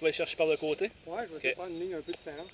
vas aller chercher par le côté? Ouais, je vais essayer de prendre une ligne un peu différente.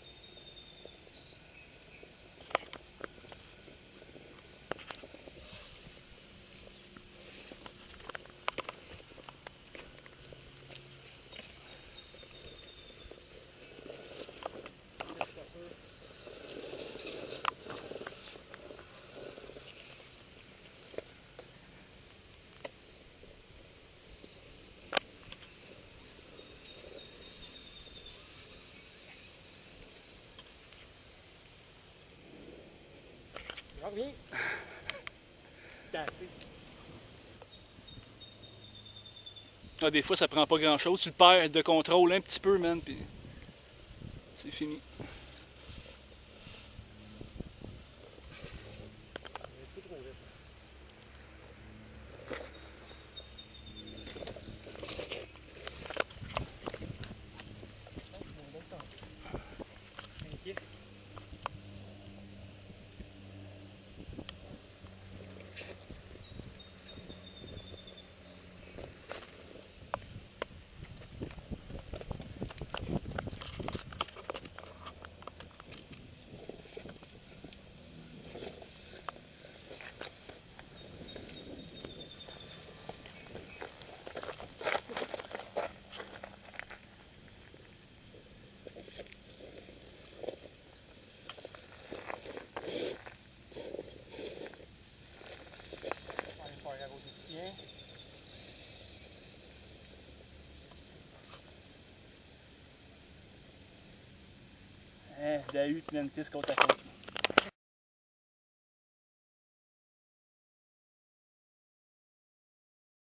Reviens. T'as assez. Ah, des fois, ça prend pas grand-chose. Tu perds de contrôle un petit peu, man, puis c'est fini. Dahu puis Mantis côte à côte.